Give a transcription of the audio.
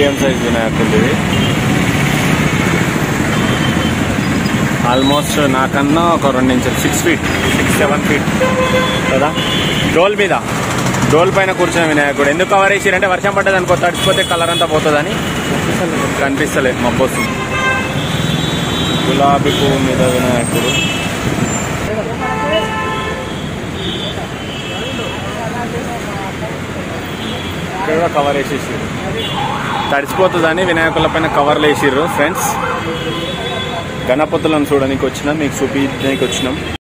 Medium size వినాయకుడు ఇది almost నాకన్నా ఒక రెండు ఇంచులు six feet six seven feet కదా? డోల్ మీద. డోల్ పైన కూర్చున్న వినాయకుడు. ఎందుకు కవర్ చేసిరంటే వర్షం పడ్డది అనుకో తడిచిపోతే కలర్ అంతా పోతుందని. కనిపిస్తలేదు మా వస్తుంది. గులాబీ పువ్వు మీద వినాయకుడు. ఇక్కడ కవర్ వేసేసి తడిసిపోతుందని వినాయకుల పైన కవర్లు వేసిర్రు ఫ్రెండ్స్ గణపతులను చూడడానికి వచ్చినాం మీకు చూపించడానికి వచ్చినాం